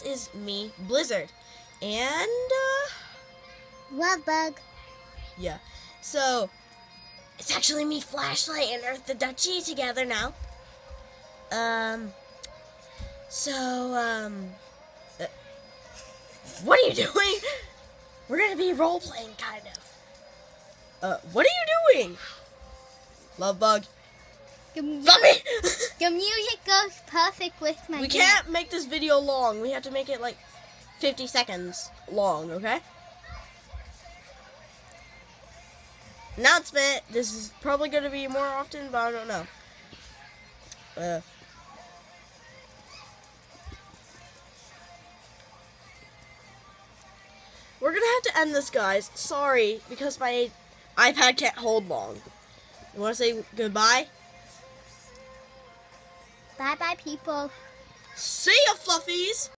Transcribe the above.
this is me, Blizzard. And, uh, Lovebug. yeah. So, it's actually me, Flashlight, and Earth the Dutchie together now. Um, so, um, uh, what are you doing? We're gonna be role playing, kind of. Uh, what are you doing? Lovebug. Stop me! your music goes perfect with my we can't make this video long. We have to make it like 50 seconds long, okay? Announcement. This is probably going to be more often, but I don't know. Uh, we're going to have to end this, guys. Sorry, because my iPad can't hold long. You want to say goodbye? Bye bye, people. See ya, Fluffies!